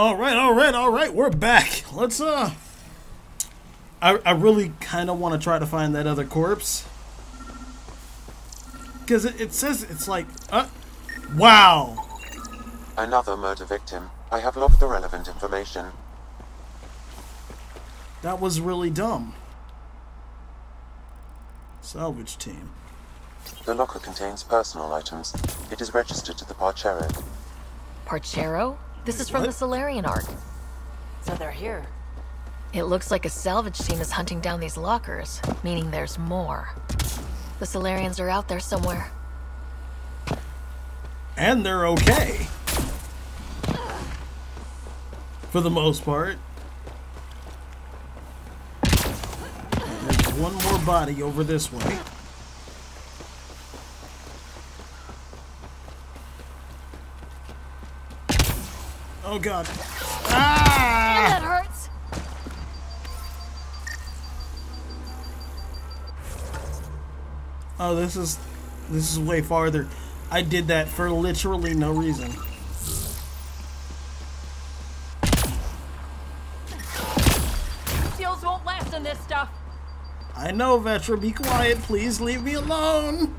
All right, all right, all right. We're back. Let's uh. I I really kind of want to try to find that other corpse. Because it, it says it's like uh, wow. Another murder victim. I have logged the relevant information. That was really dumb. Salvage team. The locker contains personal items. It is registered to the Paarchero. Paarchero? This is from What? the Salarian ark. So they're here. It looks like a salvage team is hunting down these lockers, meaning there's more. The Salarians are out there somewhere. And they're okay. For the most part. There's one more body over this way. Oh god. Ah! That hurts! Oh, this is this is way farther. I did that for literally no reason. Seals won't last in this stuff. I know, Vetra. Be quiet, please. Leave me alone.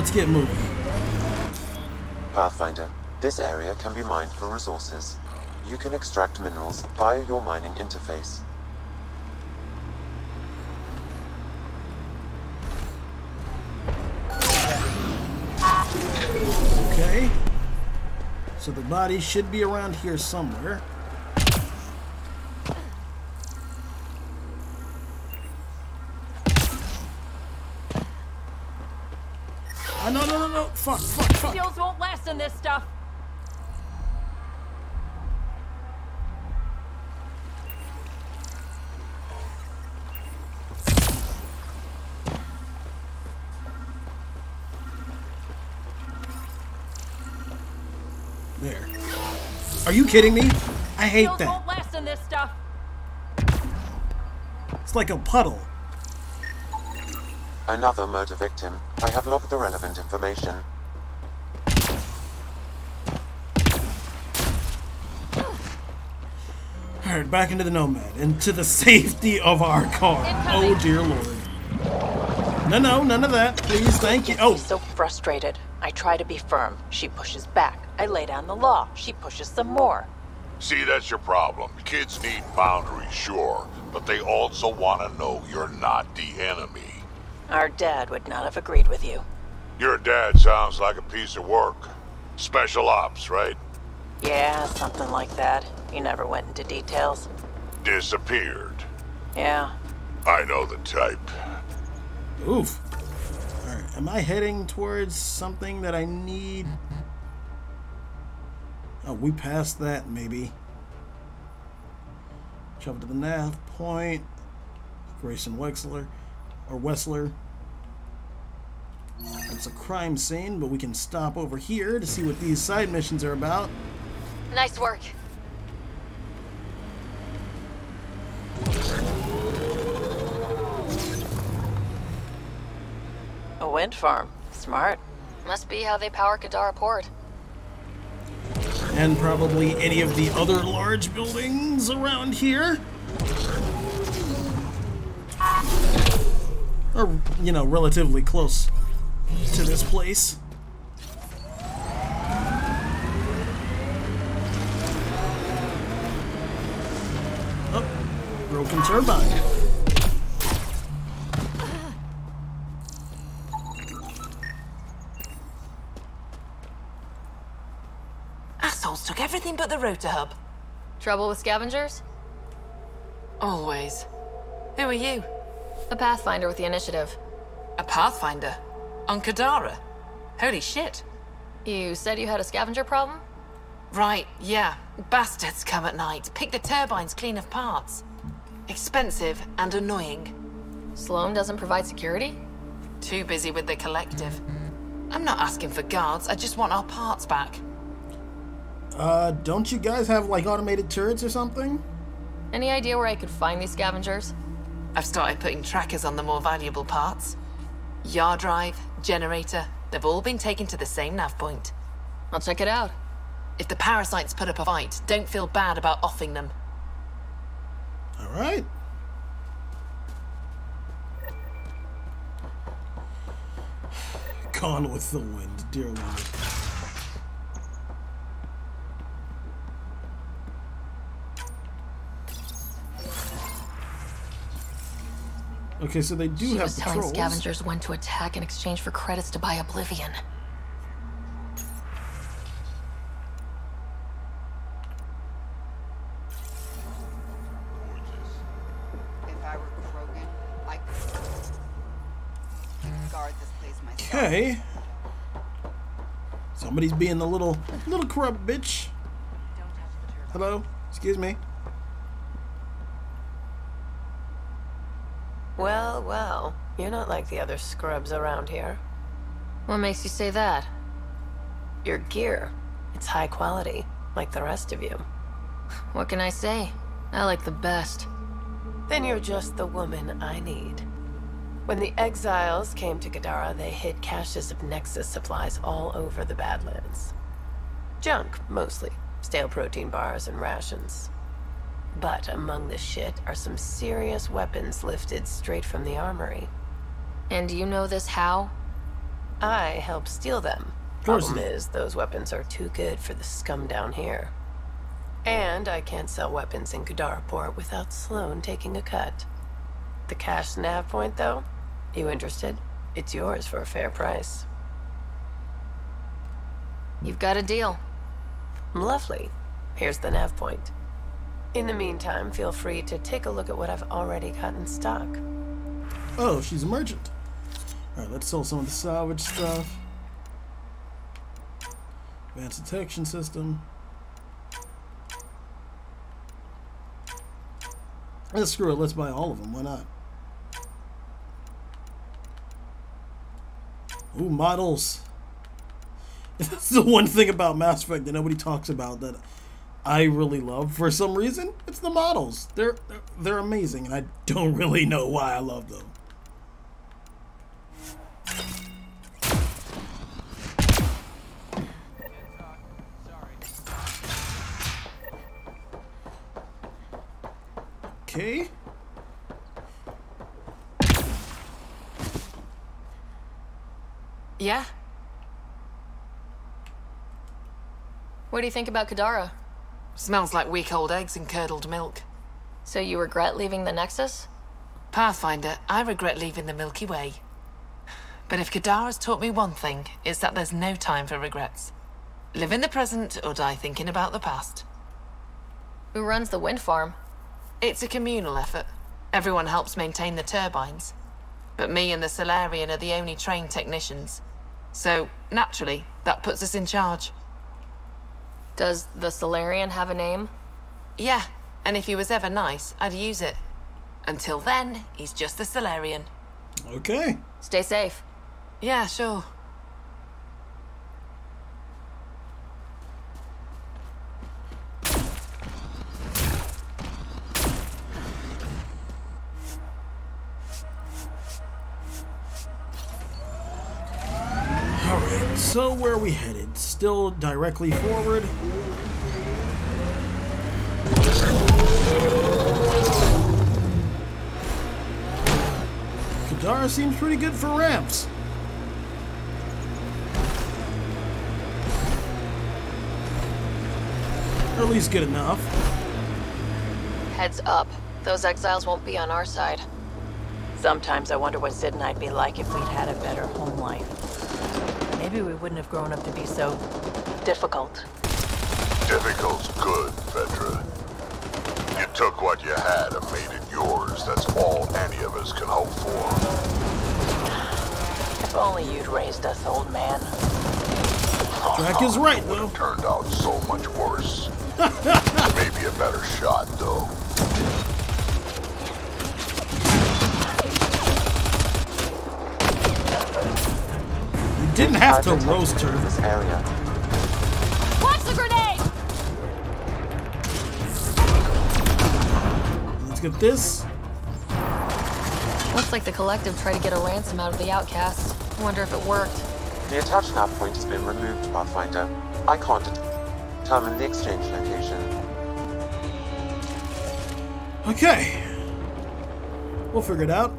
Let's get moving. Pathfinder. This area can be mined for resources. You can extract minerals via your mining interface. Okay. So the body should be around here somewhere. Ah, no, no, no, no. Fuck, fuck, fuck. Seals won't last in this stuff. There. Are you kidding me? I hate Seals that. won't last in this stuff. It's like a puddle. Another murder victim. I have logged the relevant information. Alright, back into the Nomad. Into the safety of our car. Oh, dear lord. No, no, none of that. Please, thank you. Oh, She's so frustrated. I try to be firm. She pushes back. I lay down the law. She pushes some more. See, that's your problem. Kids need boundaries, sure, but they also want to know you're not the enemy. Our dad would not have agreed with you. Your dad sounds like a piece of work. Special ops, right? Yeah, something like that. You never went into details. Disappeared. Yeah. I know the type. oof. Alright, am I heading towards something that I need? Oh, we passed that, maybe. Travel to the nav point. Grayson Wexler. Or Wessler. It's a crime scene, but we can stop over here to see what these side missions are about. Nice work. A wind farm. Smart. Must be how they power Kadara Port. and probably any of the other large buildings around here. Or, you know, relatively close to this place. Oh, broken turbine. Assholes took everything but the rotor hub. Trouble with scavengers? Always. Who are you? A Pathfinder with the initiative. A Pathfinder? On Kadara? Holy shit. You said you had a scavenger problem? Right, yeah. Bastards come at night, pick the turbines clean of parts. Expensive and annoying. Sloane doesn't provide security? Too busy with the collective. I'm not asking for guards, I just want our parts back. Uh, don't you guys have like automated turrets or something? Any idea where I could find these scavengers? I've started putting trackers on the more valuable parts. Yard drive, generator, they've all been taken to the same nav point. I'll check it out. If the parasites put up a fight, don't feel bad about offing them. All right. Gone with the wind, dear Lord. Okay, so they do She have was telling scavengers when to attack in exchange for credits to buy Oblivion. If I were Krogan, I could guard this place myself. Okay. Somebody's being a little, little corrupt bitch. Hello? Excuse me. Well, well, you're not like the other scrubs around here. What makes you say that? Your gear, it's high quality, like the rest of you. What can I say? I like the best. Then you're just the woman I need. When the exiles came to Kadara, they hid caches of Nexus supplies all over the Badlands. Junk, mostly. Stale protein bars and rations. But among the shit are some serious weapons lifted straight from the armory. And you know this how? I helped steal them. course Problem is, those weapons are too good for the scum down here. And I can't sell weapons in Kadara Port without Sloane taking a cut. The cache nav point, though? You interested? It's yours for a fair price. You've got a deal. Lovely. Here's the nav point. In the meantime, feel free to take a look at what I've already got in stock. Oh, she's a merchant. Alright, let's sell some of the salvage stuff. Advanced detection system. Let's screw it, let's buy all of them, why not? Ooh, models. That's the one thing about Mass Effect that nobody talks about that I really love for some reason. It's the models. They're they're, amazing, and I don't really know why I love them. Okay. Yeah? What do you think about Kadara? Smells like week old eggs and curdled milk. So you regret leaving the Nexus? Pathfinder, I regret leaving the Milky Way. But if Kadara's taught me one thing, it's that there's no time for regrets. Live in the present or die thinking about the past. Who runs the wind farm? It's a communal effort. Everyone helps maintain the turbines. But me and the Salarian are the only trained technicians. So, naturally, that puts us in charge. Does the Salarian have a name? Yeah, and if he was ever nice, I'd use it. Until then, he's just the Salarian. Okay. Stay safe. Yeah, sure. Alright, so where are we headed? Still directly forward? Kadara seems pretty good for ramps. Or at least good enough. Heads up. Those exiles won't be on our side. Sometimes I wonder what Sid and I'd be like if we'd had a better home life. Maybe we wouldn't have grown up to be so difficult. Difficult's good, Vetra. You took what you had and made it yours. That's all any of us can hope for. If only you'd raised us, old man. Jack is right, It would though. have turned out so much worse. Maybe a better shot, though. Didn't have to roast her. This area. Watch the grenade! Let's get this. Looks like the collective tried to get a ransom out of the outcasts. Wonder if it worked. The attached nav point has been removed, Pathfinder. I can't determine the exchange location. Okay. We'll figure it out.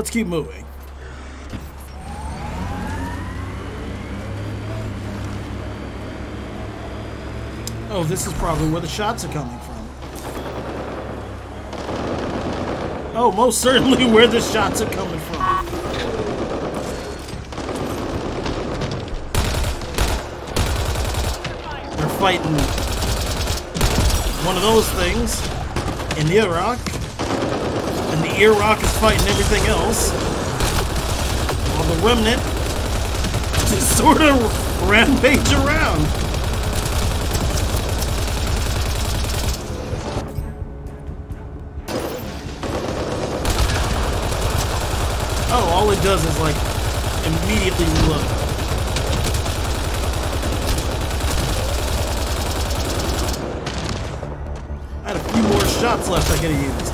Let's keep moving. Oh, this is probably where the shots are coming from. Oh, most certainly where the shots are coming from. They're fighting one of those things in Eiroch, and Eiroch is fighting everything else, while the remnant just sort of rampage around. Oh, all it does is like immediately reload. I had a few more shots left I could have used.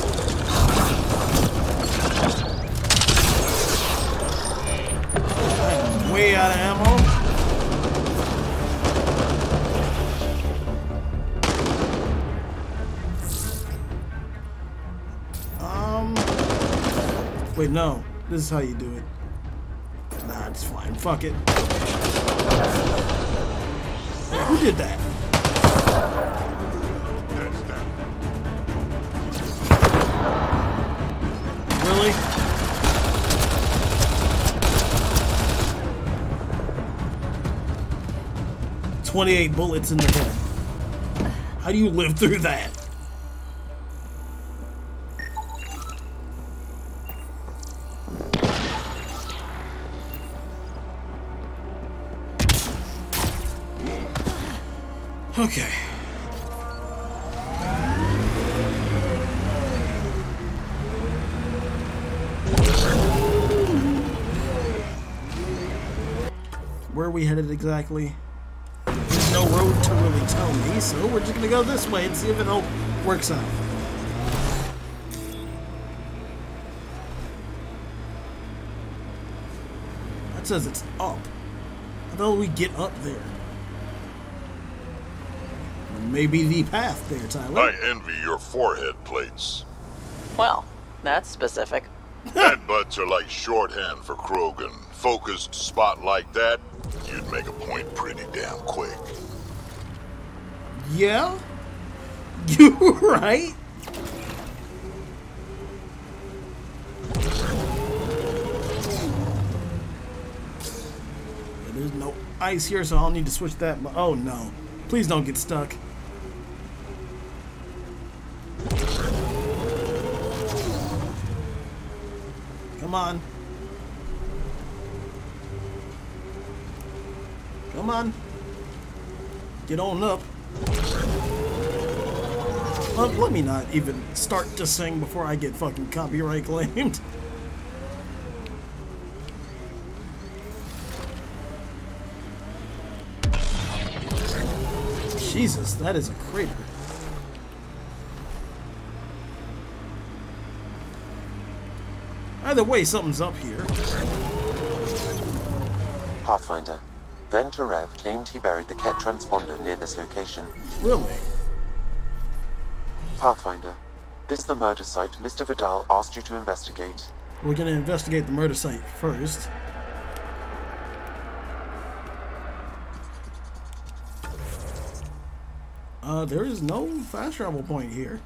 Way out of ammo. Um. Wait, no. This is how you do it. Nah, it's fine. Fuck it. Who did that? Really? Twenty-eight bullets in the head. How do you live through that? Okay. Where are we headed exactly? There's no road to really tell me, so we're just gonna go this way and see if it all works out. That says it's up. How the hell do we get up there? Maybe the path there, Tyler. I envy your forehead plates. Well, that's specific. Headbutts are like shorthand for Krogan. Focused spot like that, you'd make a point pretty damn quick. Yeah? You right? There's no ice here, so I'll need to switch that. Oh no. Please don't get stuck. Come on. Come on. Get on up. Let, let me not even start to sing before I get fucking copyright claimed. Jesus, that is a crater. Either way, something's up here. Pathfinder. Ven Terev claimed he buried the Kett transponder near this location. Really? Pathfinder. This the murder site Mr. Vidal asked you to investigate. We're gonna investigate the murder site first. Uh, there is no fast travel point here.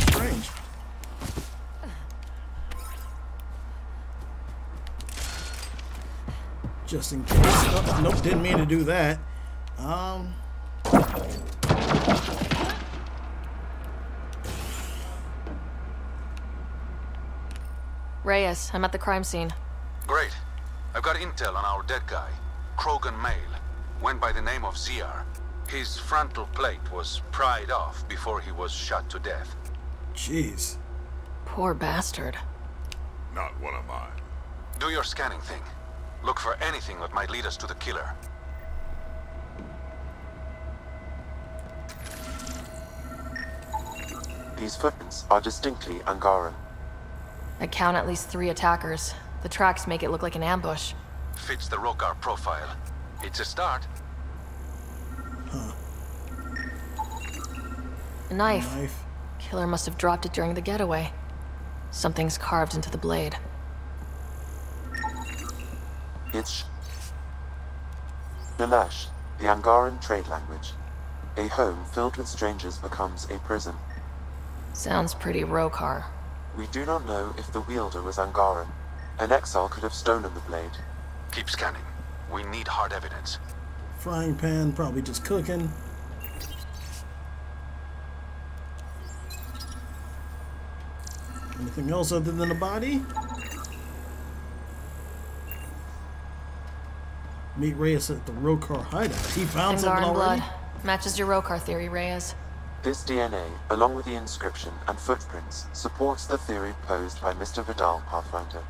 Strange. Just in case. Oh, nope, didn't mean to do that. Um. Reyes, I'm at the crime scene. Great. I've got intel on our dead guy. Krogan male. Went by the name of Ziar. His frontal plate was pried off before he was shot to death. Jeez. Poor bastard. Not one of mine. Do your scanning thing. Look for anything that might lead us to the killer. These footprints are distinctly Angaran. I count at least three attackers. The tracks make it look like an ambush. Fits the Roekaar profile. It's a start. Huh. A knife. A knife. Killer must have dropped it during the getaway. Something's carved into the blade. It's Nalash, the Angaran trade language. A home filled with strangers becomes a prison. Sounds pretty Roekaar. We do not know if the wielder was Angaran. An exile could have stolen the blade. Keep scanning. We need hard evidence. Frying pan, probably just cooking. Anything else other than a body? Meet Reyes at the Roekaar hideout. He found something already? blood. Matches your Roekaar theory, Reyes. This DNA, along with the inscription and footprints, supports the theory posed by Mr. Vidal Pathfinder.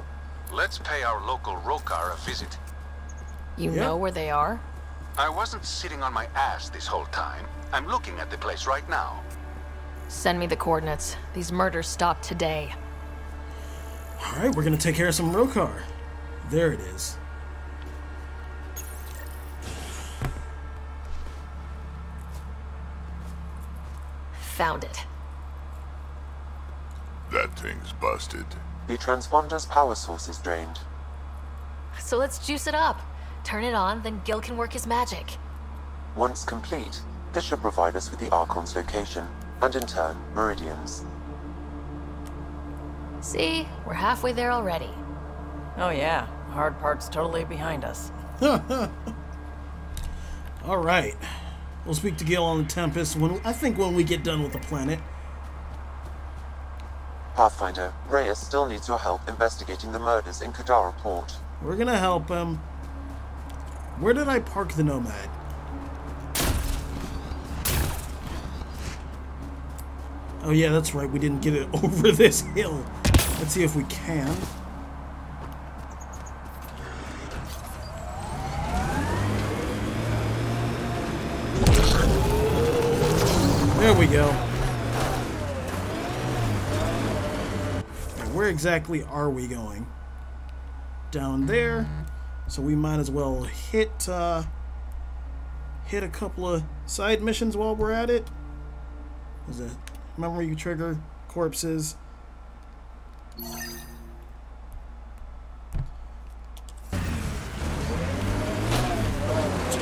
Let's pay our local Roekaar a visit. You Yeah. know where they are? I wasn't sitting on my ass this whole time. I'm looking at the place right now. Send me the coordinates. These murders stop today. Alright, we're gonna take care of some Roekaar. There it is. Found it. That thing's busted. The transponder's power source is drained. So let's juice it up. Turn it on, then Gil can work his magic. Once complete, this should provide us with the Archon's location, and in turn, Meridian's. See? We're halfway there already. Oh yeah, hard part's totally behind us. Alright. We'll speak to Gil on the Tempest when I think when we get done with the planet. Pathfinder, Reyes still needs your help investigating the murders in Kadara Port. We're gonna help him. Where did I park the Nomad? Oh yeah, that's right. We didn't get it over this hill. Let's see if we can. There we go. Where exactly are we going? Down there. So we might as well hit uh, hit a couple of side missions while we're at it. Is it memory trigger corpses?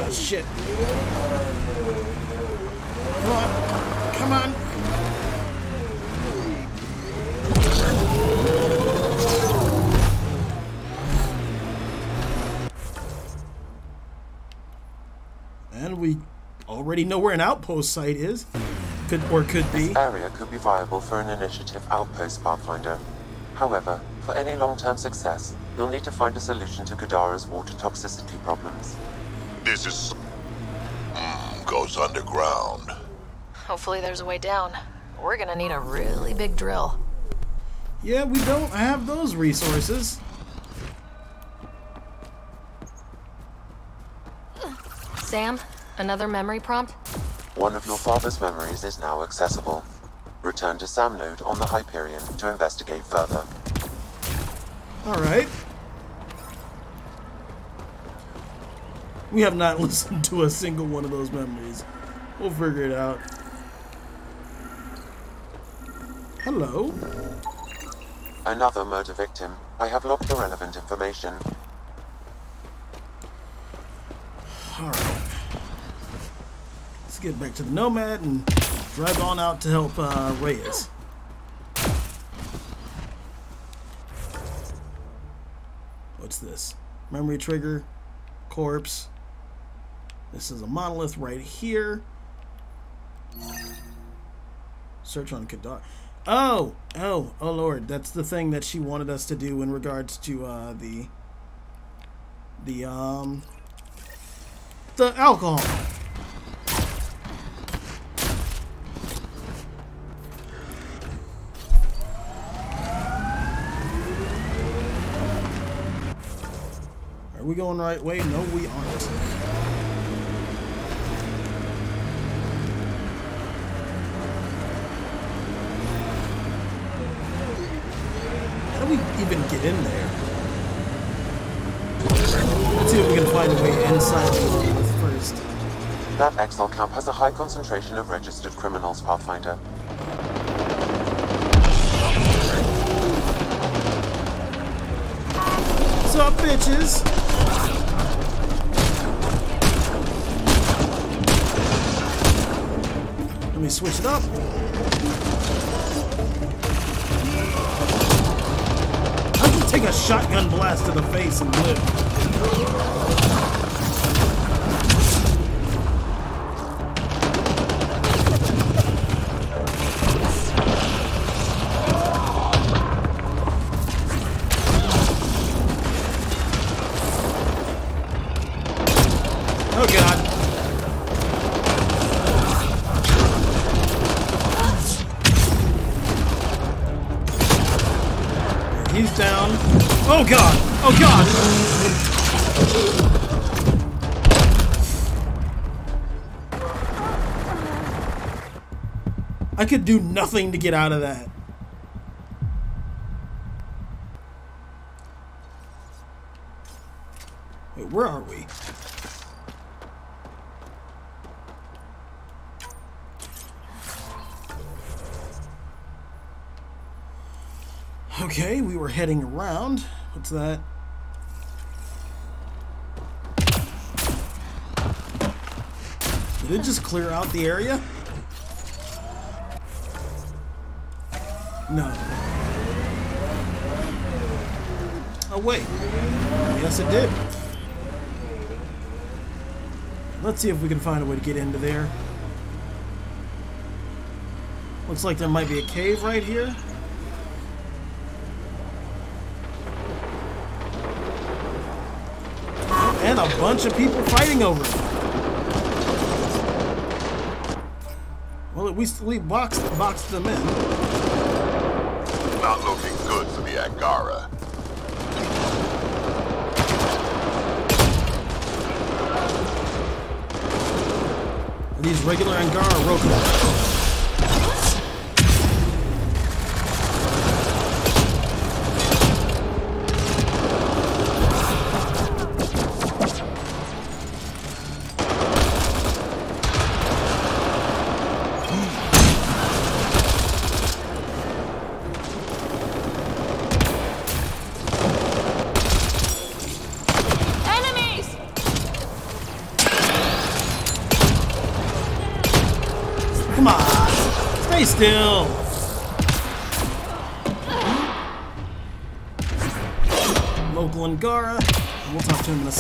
Oh, shit. Come on. Come on. And we already know where an outpost site is. Could or could be. This area could be viable for an initiative outpost, Pathfinder. However, for any long-term success, you'll need to find a solution to Kadara's water toxicity problems. This is... Mm, goes underground. Hopefully there's a way down. We're gonna need a really big drill. Yeah, we don't have those resources. Sam, another memory prompt? One of your father's memories is now accessible. Return to SAM Node on the Hyperion to investigate further. Alright. We have not listened to a single one of those memories. We'll figure it out. Hello. Another murder victim. I have logged the relevant information. Alright. Let's get back to the Nomad and drive on out to help uh, Reyes. What's this? Memory trigger, corpse. This is a monolith right here. Search on Kadar. Oh, oh, oh Lord! That's the thing that she wanted us to do in regards to uh, the the um the alcohol. Are we going the right way? No, we aren't. even get in there? Let's see if we can find a way inside the first. That Exile camp has a high concentration of registered criminals, Pathfinder. What's up, bitches? Let me switch it up. Take a shotgun blast to the face and live. Could do nothing to get out of that. Wait, where are we? Okay, we were heading around. What's that? Did it just clear out the area? No. Oh, wait. Yes, it did. Let's see if we can find a way to get into there. Looks like there might be a cave right here. And a bunch of people fighting over it. Well, at least we boxed boxed them in. Not looking good for the Angara. These regular Angara Roku?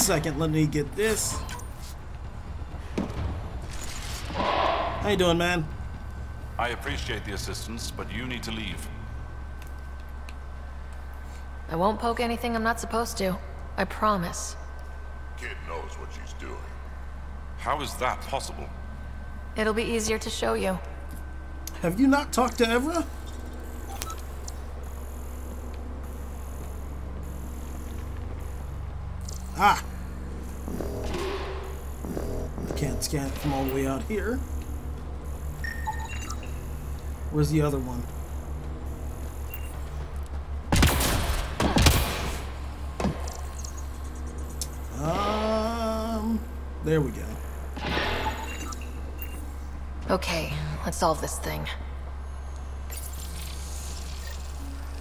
Second. Let me get this. How you doing, man? I appreciate the assistance, but you need to leave. I won't poke anything I'm not supposed to. I promise. Kid knows what she's doing. How is that possible? It'll be easier to show you. Have you not talked to Evfra? Ah! Can't scan it from all the way out here. Where's the other one? Um, there we go. Okay, let's solve this thing.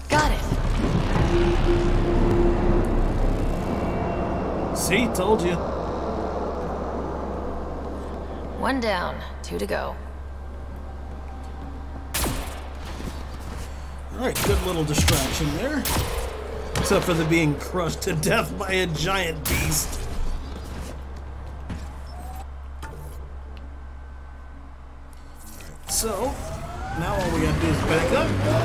Got it. See, told you. One down, two to go. Alright, good little distraction there. Except for the being crushed to death by a giant beast. So, now all we gotta do is back up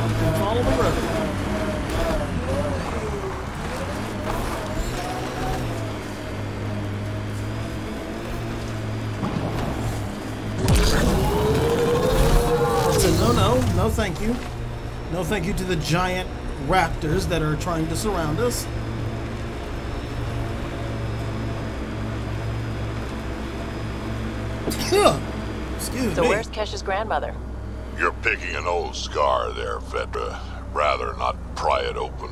thank you. No thank you to the giant raptors that are trying to surround us. Ugh. Excuse So me. where's Kesh's grandmother? You're picking an old scar there, Vetra. Rather not pry it open.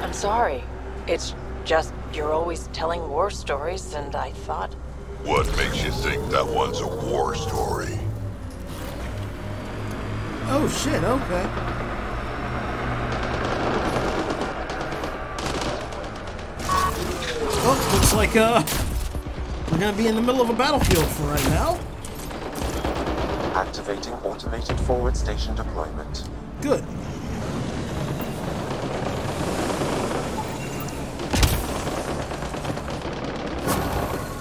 I'm sorry. It's just you're always telling war stories, and I thought. What makes you think that one's a war story? Oh shit, okay. Oh, looks like uh we're gonna be in the middle of a battlefield for right now. Activating automated forward station deployment. Good.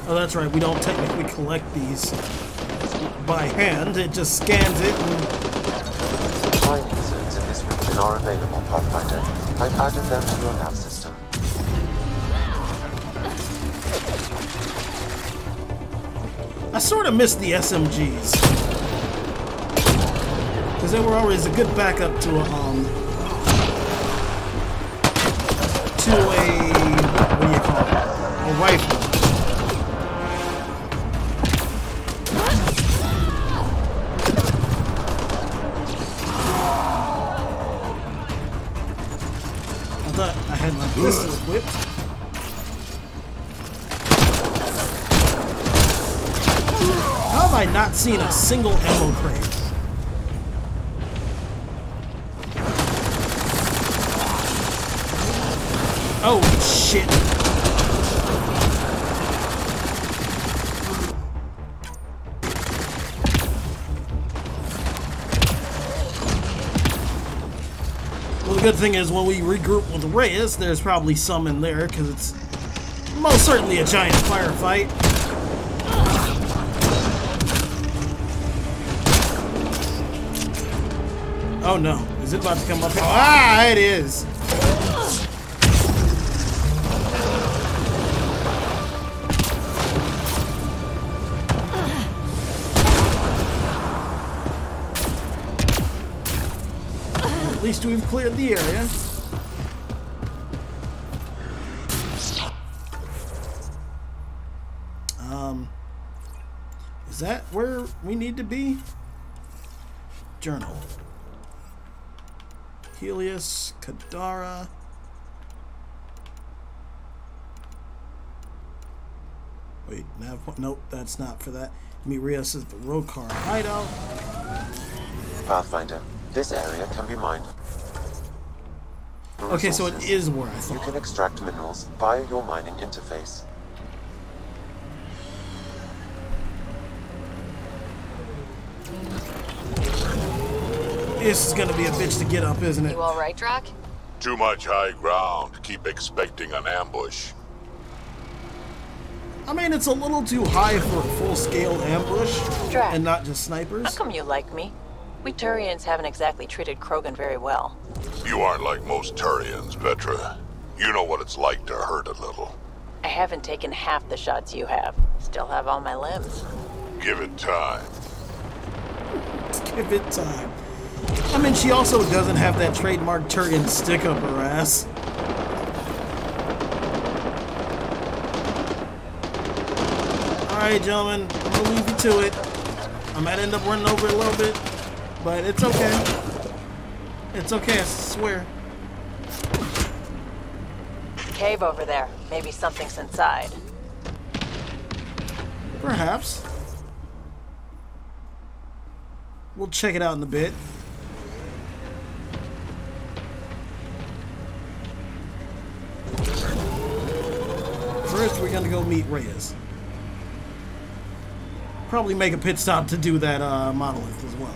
Oh, that's right. We don't technically collect these by hand. It just scans it and are available, Pathfinder. I've added them to your nav system. I sort of miss the SMGs. Because they were always a good backup to a, um, to a, what do you call it? A rifle. Seen a single ammo crate? Oh shit. Well, the good thing is when we regroup with the Reyes, there's probably some in there because it's most certainly a giant firefight. Oh no. Is it about to come up here? Ah, it is. At least we've cleared the area. Um, is that where we need to be? Journal. Helus, Kadara. Wait, nav point. Nope, that's not for that. Mirius is the Roekaar hideout. Pathfinder, this area can be mined. Okay, so it is Resources. where I You can extract minerals via your mining interface. This is gonna be a bitch to get up, isn't it? You alright, Drack? Too much high ground. Keep expecting an ambush. I mean, it's a little too high for a full-scale ambush, Drack. and not just snipers. How come you like me? We Turians haven't exactly treated Krogan very well. You aren't like most Turians, Vetra. You know what it's like to hurt a little. I haven't taken half the shots you have. Still have all my limbs. Give it time. Give it time. I mean, she also doesn't have that trademark Turian stick up her ass. Alright, gentlemen, I'm gonna leave you to it. I might end up running over a little bit, but it's okay. It's okay, I swear. Cave over there. Maybe something's inside. Perhaps. We'll check it out in a bit. First, we're gonna go meet Reyes. Probably make a pit stop to do that uh, monolith as well.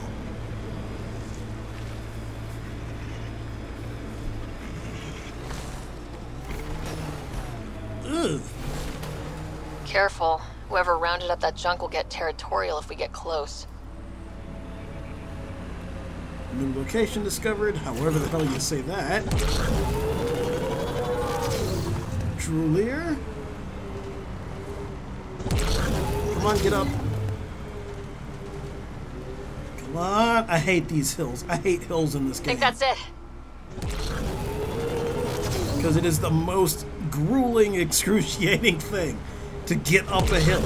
Ugh. Careful. Whoever rounded up that junk will get territorial if we get close. New location discovered, however the hell you say that. Drulier? Come on, get up. Come on. I hate these hills. I hate hills in this I game. think that's it. Because it is the most grueling, excruciating thing to get up a hill.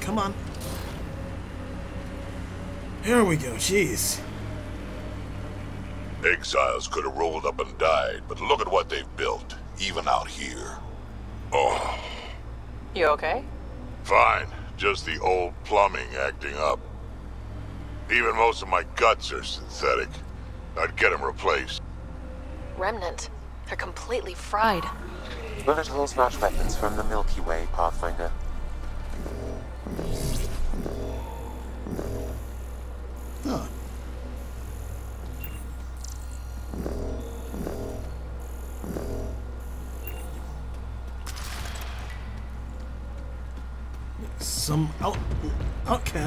Come on. Here we go, jeez. Exiles could have rolled up and died, but look at what they've built, even out here. Oh, You okay? fine. Just the old plumbing acting up. Even most of my guts are synthetic. I'd get them replaced. Remnant. They're completely fried. Bullet holes match weapons from the Milky Way, Pathfinder.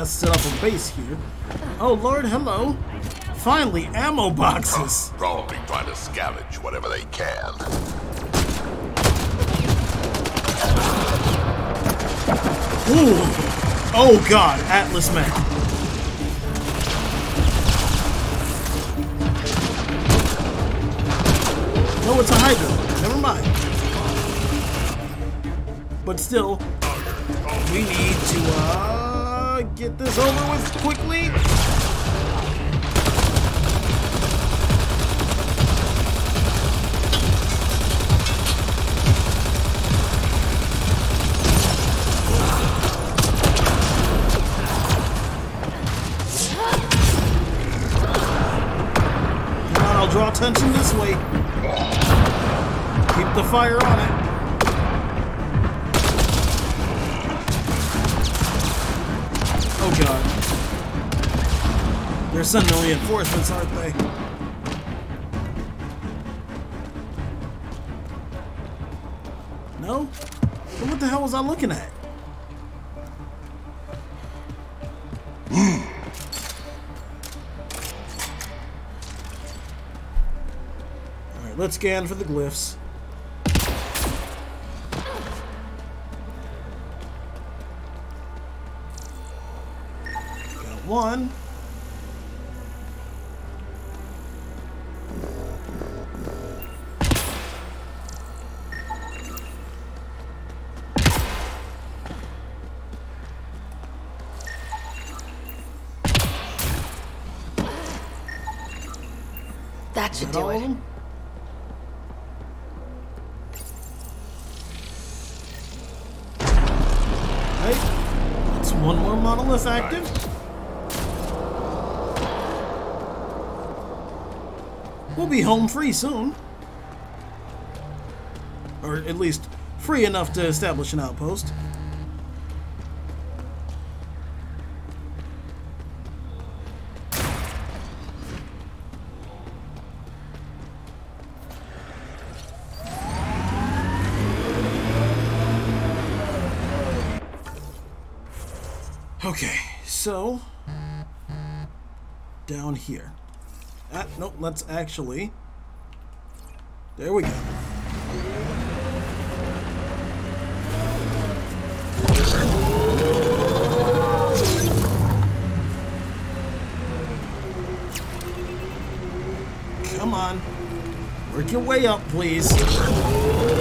Outcasts set up a base here. Oh lord, hello. Finally, ammo boxes. Probably trying to scavenge whatever they can. Ooh. Oh god, Atlas mech. No, it's a Hydra. Never mind. But still, we need to uh, get this over with quickly. Come on, I'll draw attention this way. Keep the fire on sending reinforcements, aren't they? No? What the hell was I looking at? Alright, let's scan for the glyphs. Active. We'll be home free soon. Or at least free enough to establish an outpost. Okay, so down here. Ah, nope, let's actually. There we go. Come on. Work your way up, please.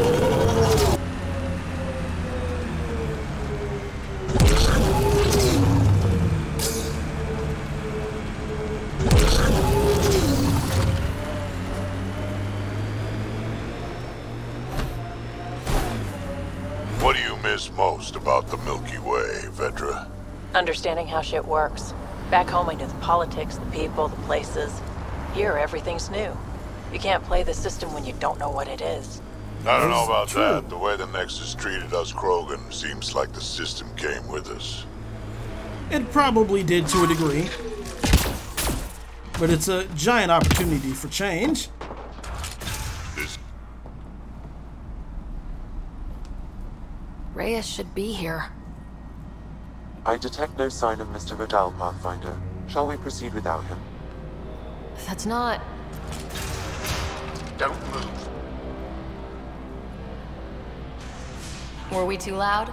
Miss about the Milky Way, Vetra? Understanding how shit works. Back home I knew the politics, the people, the places. Here, everything's new. You can't play the system when you don't know what it is. I don't know about True. that. The way the Nexus treated us Krogan seems like the system came with us. It probably did to a degree. But it's a giant opportunity for change. Reyes should be here. I detect no sign of Mr. Vidal, Pathfinder. Shall we proceed without him? That's not. don't move. Were we too loud?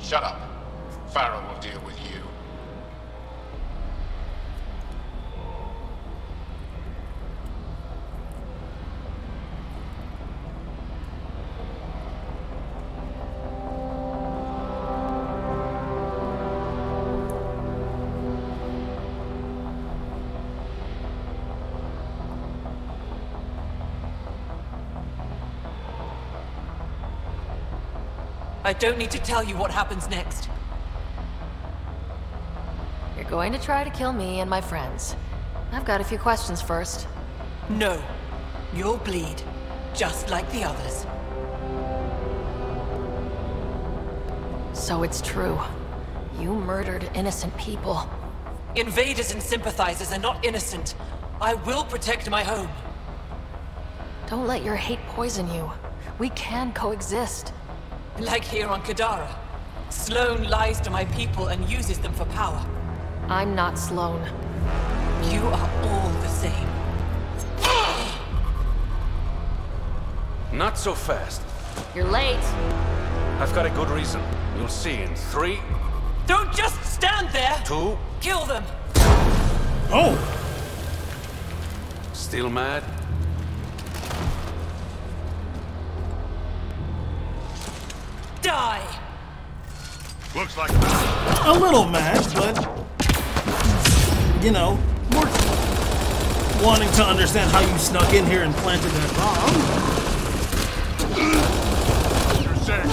Shut up. Farrell will deal with you. I don't need to tell you what happens next. You're going to try to kill me and my friends. I've got a few questions first. No. You'll bleed, just like the others. So it's true. You murdered innocent people. Invaders and sympathizers are not innocent. I will protect my home. Don't let your hate poison you. We can coexist. Like here on Kadara. Sloane lies to my people and uses them for power. I'm not Sloane. You are all the same. Not so fast. You're late. I've got a good reason. You'll see in three, Don't just stand there! two, Kill them! Oh! still mad? Die! Looks like A little mad, but you know, more wanting to understand how you snuck in here and planted that bomb. Mr. Six.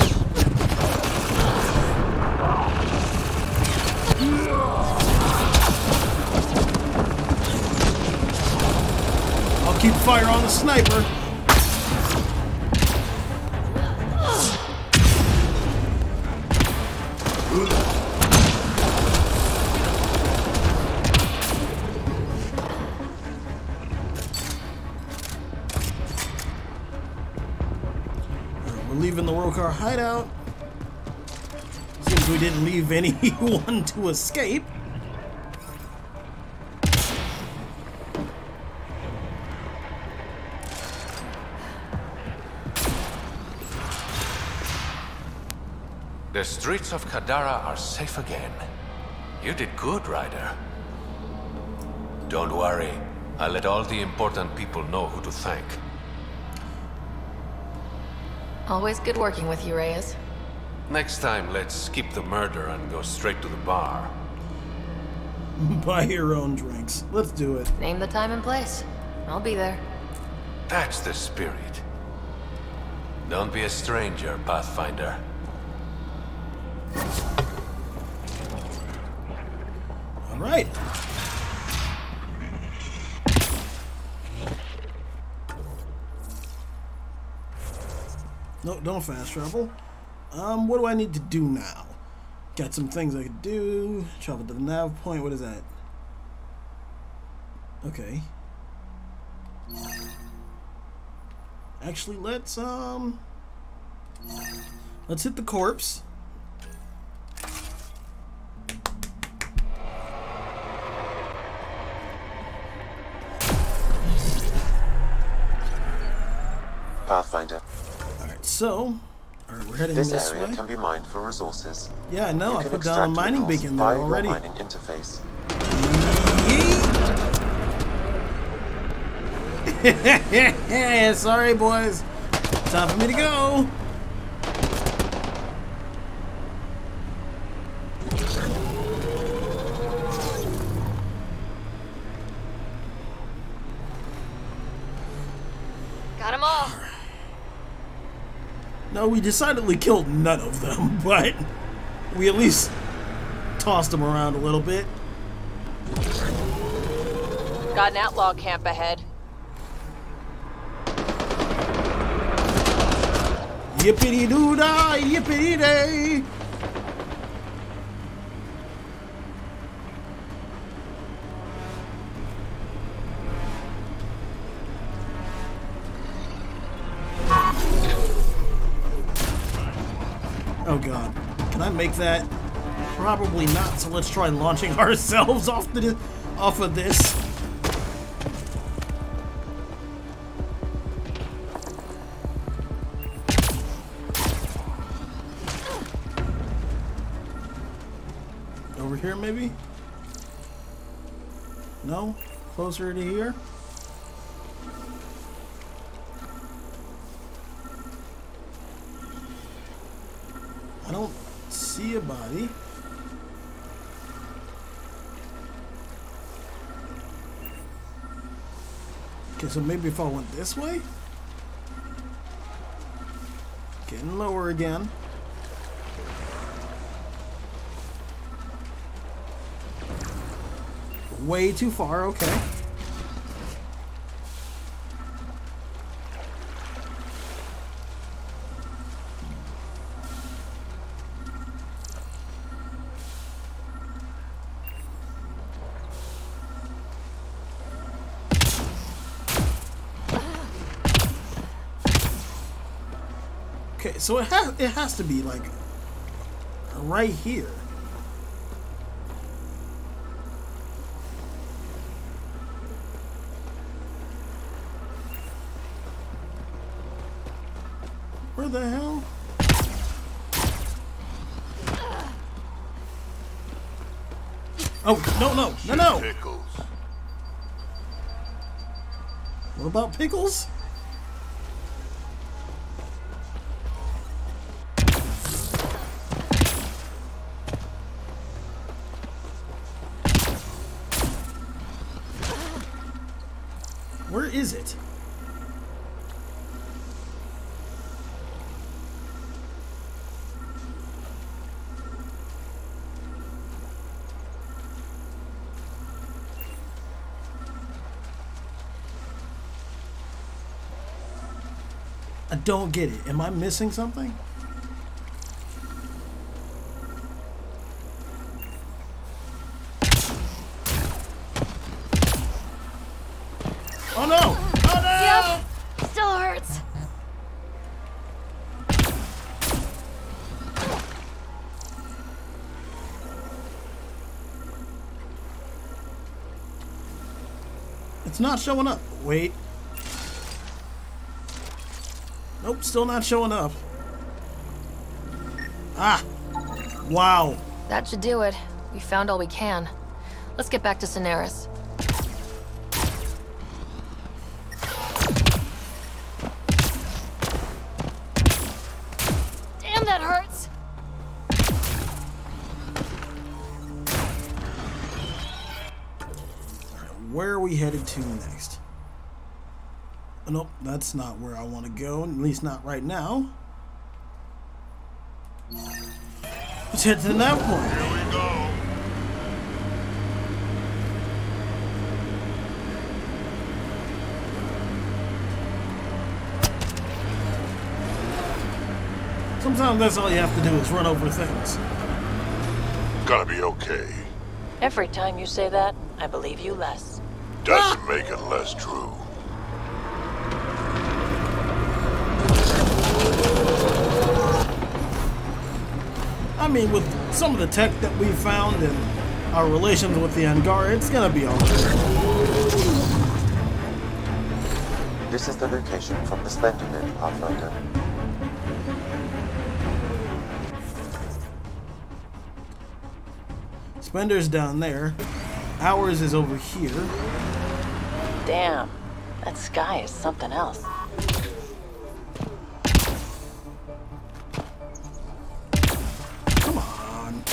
I'll keep fire on the sniper. Roekaar hideout. Seems we didn't leave anyone to escape. The streets of Kadara are safe again. You did good, Ryder. Don't worry. I'll let all the important people know who to thank. Always good working with you, Reyes. Next time, let's skip the murder and go straight to the bar. Buy your own drinks. Let's do it. Name the time and place. I'll be there. That's the spirit. Don't be a stranger, Pathfinder. All right. No, don't fast travel. Um, what do I need to do now? Got some things I could do. Travel to the nav point. What is that? Okay. Actually, let's um, let's hit the corpse. Pathfinder. So alright, we're heading This this, area way. can be mined for resources. Yeah, I know. I put down a mining beacon there already. mining interface. Sorry, boys. Time for me to go. No, we decidedly killed none of them, but we at least tossed them around a little bit. Got an outlaw camp ahead. Yippity doo dah, yippity day. Make that? Probably not, so let's try launching ourselves off the off of this. Over here maybe? No? Closer to here? ready. Okay, so maybe if I went this way? Getting lower again. Way too far, okay. So it has it has to be like right here. Where the hell? Oh, no, no, no, no! Pickles. What about pickles? Is it? I don't get it. Am I missing something? It's not showing up. Wait. Nope, still not showing up. Ah! Wow. That should do it. We found all we can. Let's get back to Sonaris. Headed to next? Oh, Nope, that's not where I want to go, at least not right now. Let's head to the nav point. Here we go. Sometimes that's all you have to do is run over things. Gotta be okay. Every time you say that, I believe you less. Doesn't make it less true. I mean, with some of the tech that we found and our relations with the Angara, it's gonna be alright. This is the location from the Splendor Net, Pathfinder. Spender's down there. Ours is over here. Damn, that sky is something else. Come on.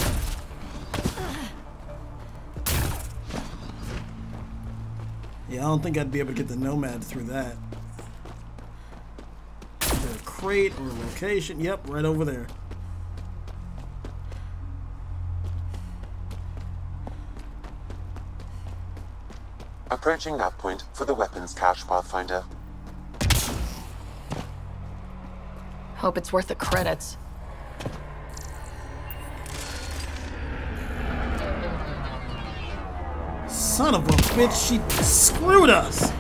Yeah, I don't think I'd be able to get the Nomad through that. crate or a location? Yep, right over there. Approaching nav point for the weapons cache, Pathfinder. Hope it's worth the credits. Son of a bitch, she screwed us!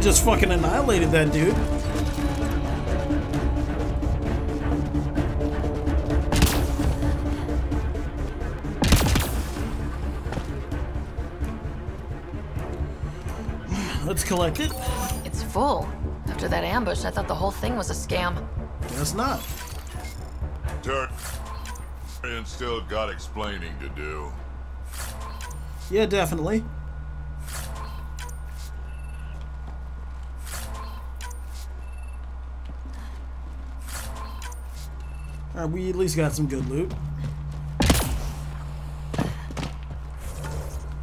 We just fucking annihilated that dude. Let's collect it. It's full. After that ambush, I thought the whole thing was a scam. Guess not. Turian still got explaining to do. Yeah, definitely. We at least got some good loot.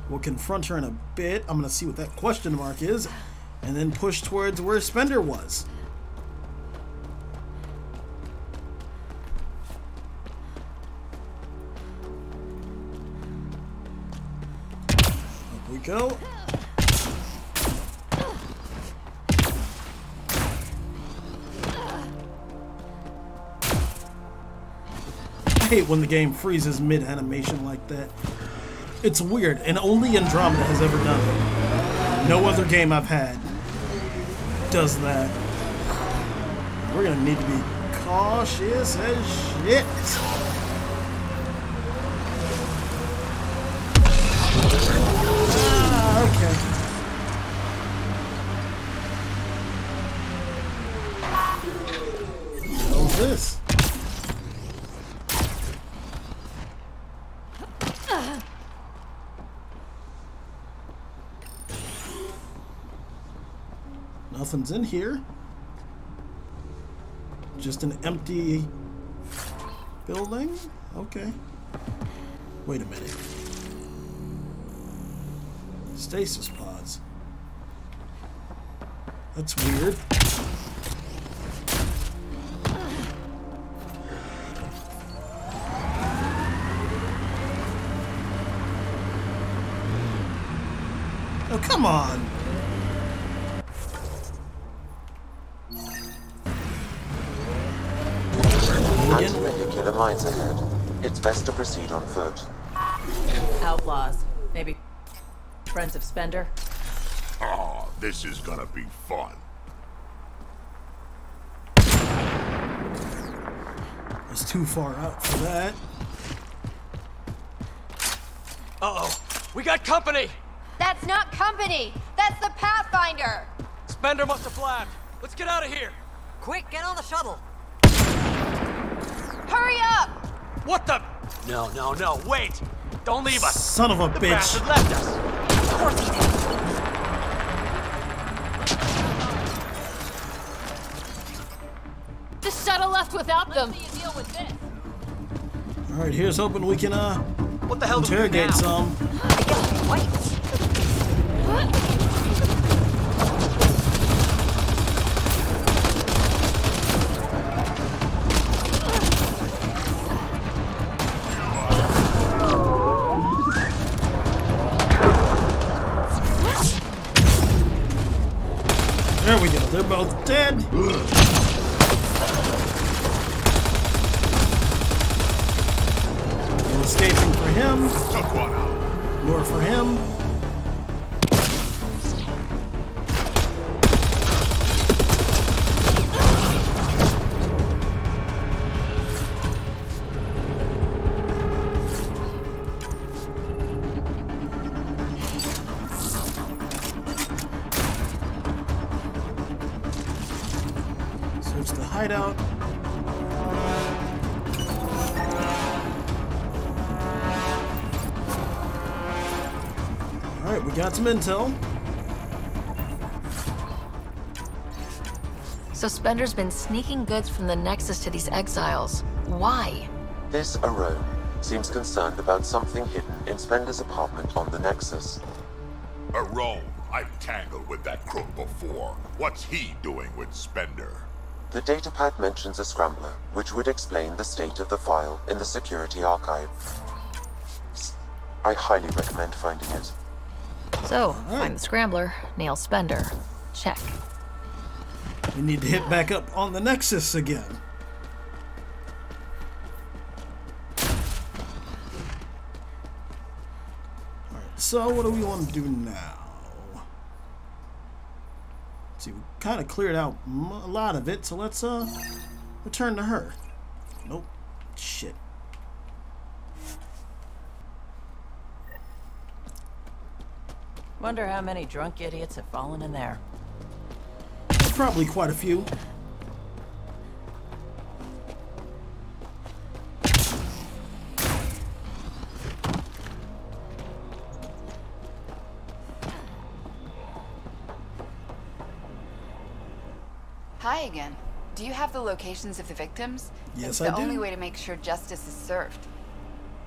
We'll confront her in a bit. I'm gonna see what that question mark is, and then push towards where Spender was. Up we go. Hate when the game freezes mid animation like that. It's weird, and only Andromeda has ever done it. No other game I've had does that. We're gonna need to be cautious as shit. Nothing's in here. Just an empty building? Okay. Wait a minute. Stasis pods. That's weird. Oh, come on! Anti-vehicular mines ahead. It's best to proceed on foot. Outlaws. Maybe friends of Spender? Oh, this is gonna be fun. It's too far out for that. Uh-oh. We got company! That's not company! That's the Pathfinder! Spender must have flagged. Let's get out of here! Quick, get on the shuttle! Hurry up! What the? No, no, no, wait! Don't leave us! Son of a the bitch. bastard left us! Of course he did. The shuttle left without them. Alright, here's hoping we can, uh, What the hell do we do interrogate now? some. I guess we wait. Hideout. Alright, we got some intel. So Spender's been sneaking goods from the Nexus to these exiles. Why? This Arone seems concerned about something hidden in Spender's apartment on the Nexus. Arone, I've tangled with that crook before. What's he doing with Spender? The datapad mentions a scrambler, which would explain the state of the file in the security archive. I highly recommend finding it. So, find the Scrambler, nail Spender. Check. We need to hit back up on the Nexus again. Alright, so what do we want to do now? See, we kind of cleared out a lot of it, so let's uh return to her. Nope. Shit. Wonder how many drunk idiots have fallen in there. probably quite a few. Hi again. Do you have the locations of the victims? Yes, it's I the only way to make sure justice is served.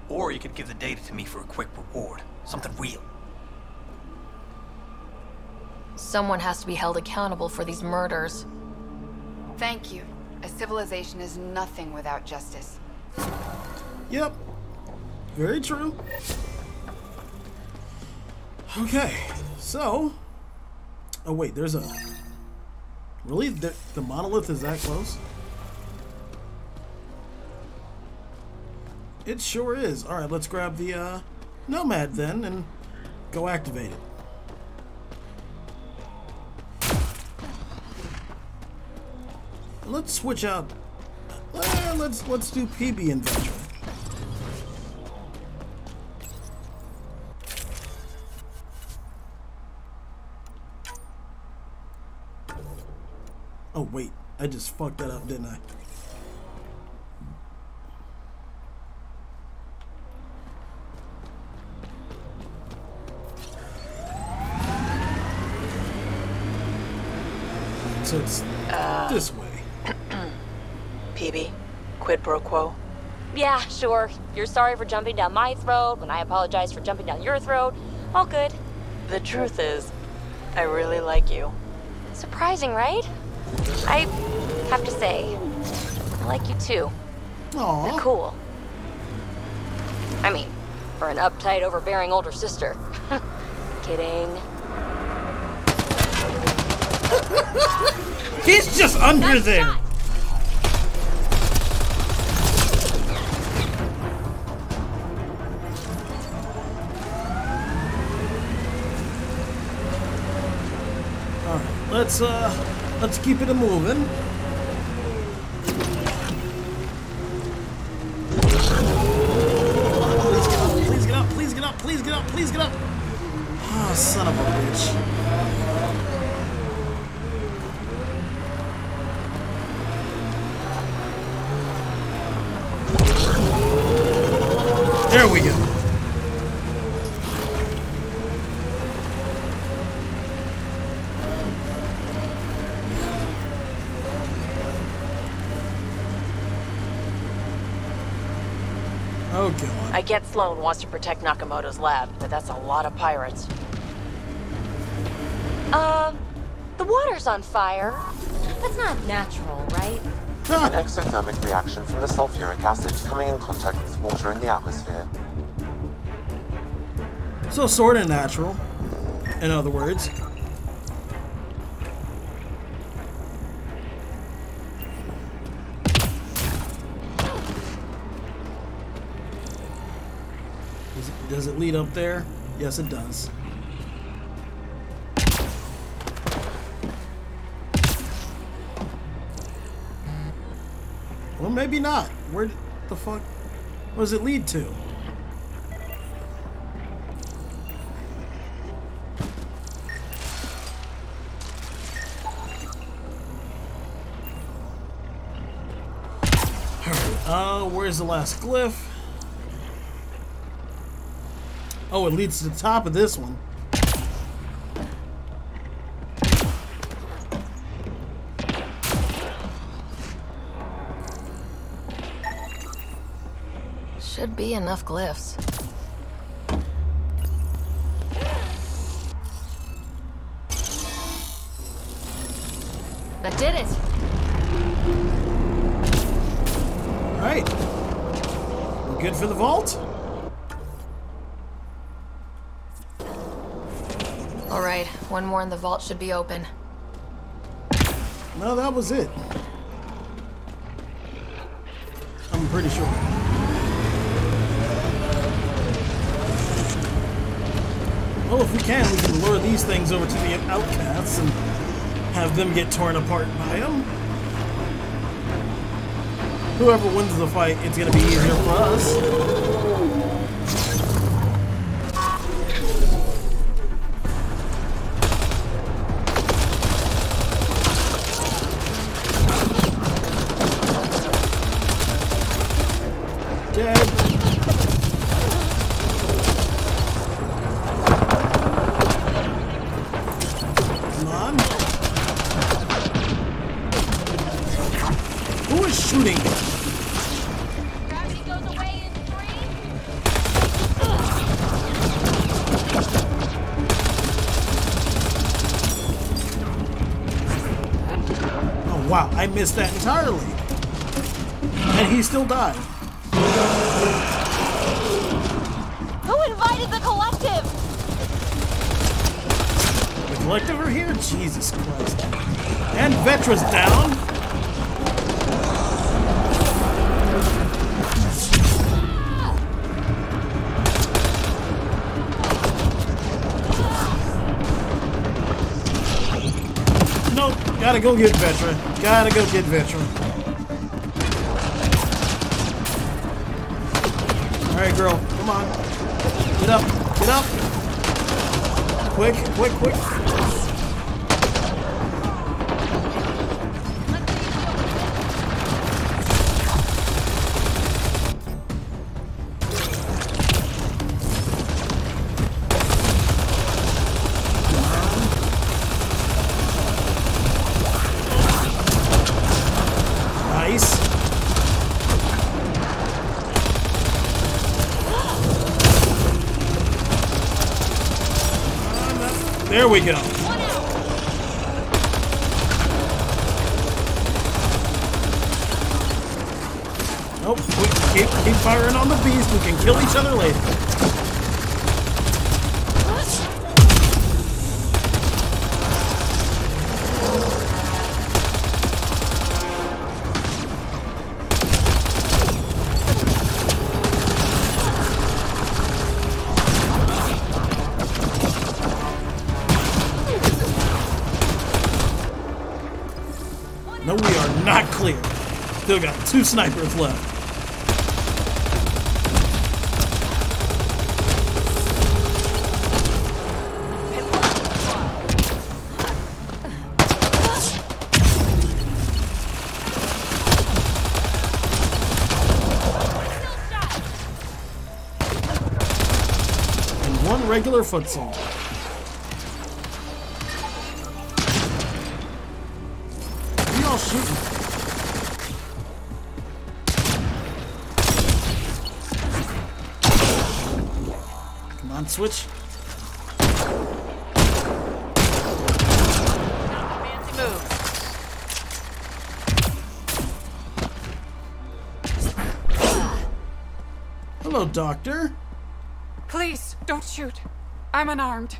Or you could give the data to me for a quick reward. Something real. Someone has to be held accountable for these murders. Thank you. A civilization is nothing without justice. Yep. Very true. Okay, so. Oh, wait, there's a. Really? The, the monolith is that close? It sure is. Alright, let's grab the uh, Nomad then and go activate it. Let's switch out. Uh, let's let's do Peebee Adventure. I just fucked that up, didn't I? So it's Uh, this way. Peebee, quid pro quo. Yeah, sure. You're sorry for jumping down my throat when I apologize for jumping down your throat. All good. The truth is, I really like you. Surprising, right? I have to say, I like you too. Aww. You're cool. I mean, for an uptight, overbearing older sister. Kidding. He's just under there. Alright, let's uh let's keep it a moving. There we go. Oh god. I get Sloane wants to protect Nakamoto's lab, but that's a lot of pirates. Um, the water's on fire. That's not natural, right? An exothermic reaction from the sulfuric acid coming in contact with water in the atmosphere. So sort of natural. In other words. Does it, lead up there? Yes, it does. Maybe not. Where the fuck? What does it lead to? Uh, where's the last glyph? Oh, it leads to the top of this one. Be enough glyphs. That did it. Alright. We're good for the vault? All right, one more and the vault should be open. No, that was it. I'm pretty sure. Well, if we can, we can lure these things over to the outcasts and have them get torn apart by them. Whoever wins the fight, it's gonna be easier for us. Missed that entirely. And he still died. Who invited the collective? The collective are here? Jesus Christ. And Vetra's down. Gotta go get Vetra. Gotta go get Vetra. Alright, girl, come on. Get up, get up. Quick, quick, quick. There we go. Nope. we- Keep, keep firing on the beast. We can kill each other later. Snipers left. And one regular foot soldier. Switch. Hello, Doctor. Please, don't shoot. I'm unarmed.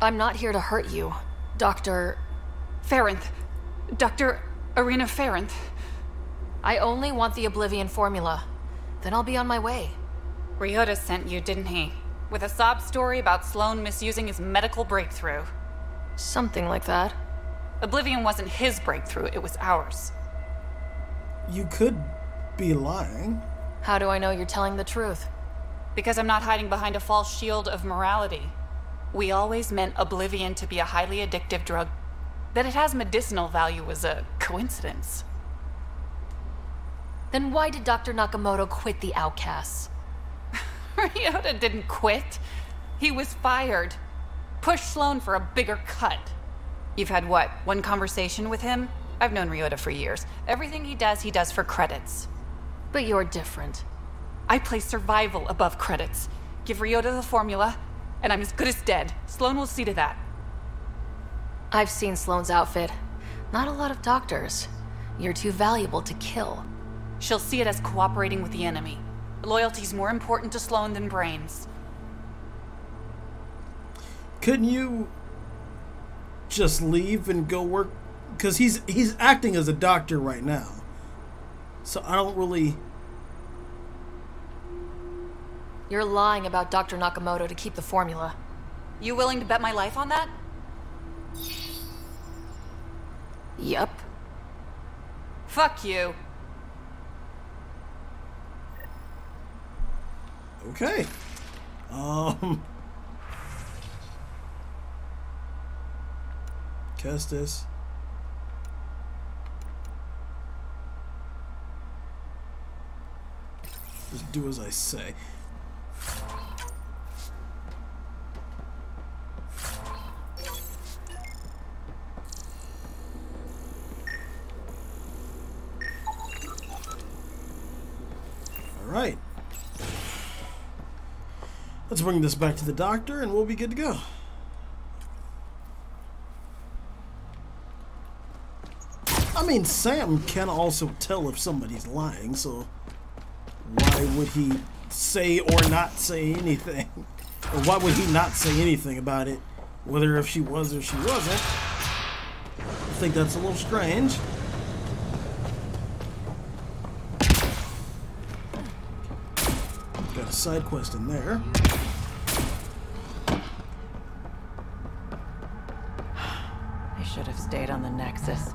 I'm not here to hurt you, Dr. Farinth. Dr. Arena Farinth. I only want the Oblivion formula. Then I'll be on my way. Ryota sent you, didn't he? With a sob story about Sloane misusing his medical breakthrough. Something like that. Oblivion wasn't his breakthrough, it was ours. You could be lying. How do I know you're telling the truth? Because I'm not hiding behind a false shield of morality. We always meant Oblivion to be a highly addictive drug. That it has medicinal value was a coincidence. Then why did Dr. Nakamoto quit the Outcasts? Ryota didn't quit. He was fired. Push Sloane for a bigger cut. You've had what, one conversation with him? I've known Ryota for years. Everything he does, he does for credits. But you're different. I place survival above credits. Give Ryota the formula, and I'm as good as dead. Sloane will see to that. I've seen Sloane's outfit. Not a lot of doctors. You're too valuable to kill. She'll see it as cooperating with the enemy. Loyalty's more important to Sloane than brains. Couldn't you just leave and go work? Because he's he's acting as a doctor right now. So I don't really. You're lying about Dr. Nakamoto to keep the formula. You willing to bet my life on that? Yep. Fuck you. Okay. Um. Kestis. Just do as I say. All right. Let's bring this back to the doctor and we'll be good to go. I mean, Sam can also tell if somebody's lying, so why would he say or not say anything? Or why would he not say anything about it, whether if she was or she wasn't? I think that's a little strange. Got a side quest in there. I should have stayed on the Nexus.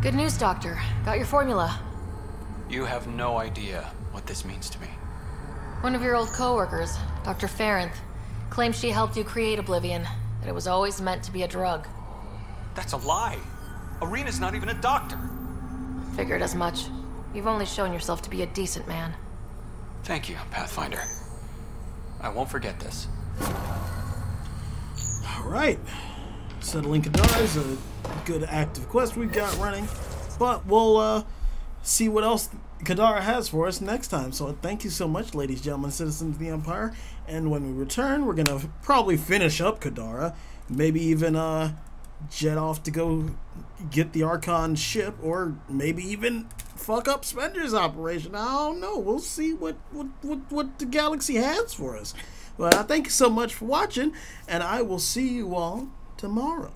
Good news, Doctor. Got your formula. You have no idea what this means to me. One of your old coworkers, Dr. Ferenth, claims she helped you create Oblivion, that it was always meant to be a drug. That's a lie. Arena's not even a doctor. Figured as much. You've only shown yourself to be a decent man. Thank you, Pathfinder. I won't forget this. Alright. Settling Kadara is a good active quest we've got running. But we'll uh, see what else Kadara has for us next time. So thank you so much, ladies, gentlemen, citizens of the Empire. And when we return, we're going to probably finish up Kadara. Maybe even uh, jet off to go get the Archon ship. Or maybe even fuck up Spender's operation. I don't know. We'll see what, what, what, what the galaxy has for us. But I thank you so much for watching. And I will see you all tomorrow.